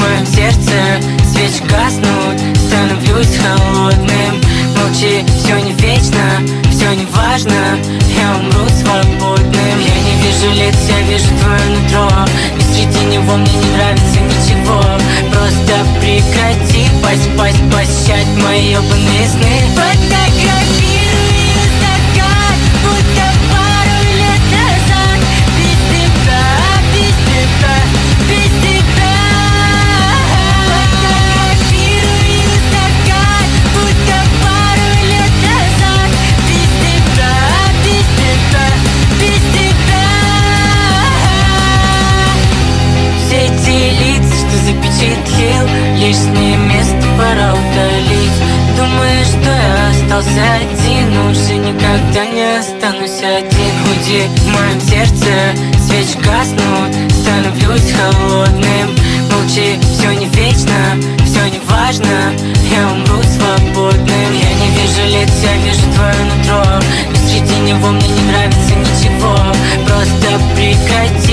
моем сердце Свечи гаснут, становлюсь холодным. Молчи, все не вечно, все не важно Я умру свободным. Я не вижу лиц, я вижу твое нутро. И среди него мне не нравится ничего. Просто прекрати пасть, пасть, пощадь мои ебаные сны. Фотографии что запечатлел Лишнее место пора удалить Думаю, что я остался один Уже никогда не останусь один. Худи в моем сердце, свечи гаснут Становлюсь холодным. Молчи, все не вечно, все не важно Я умру свободным. Я не вижу лиц, я вижу твое нутро. И среди него мне не нравится ничего. Просто прекрати